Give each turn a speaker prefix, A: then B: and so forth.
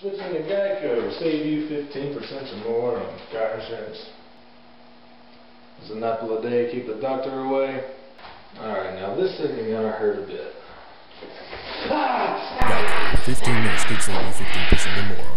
A: Switching to Geico will save you fifteen percent or more on car insurance. It's an apple a day keep the doctor away? Alright, now this is gonna hurt a bit.
B: 15 minutes could save you 15% or more.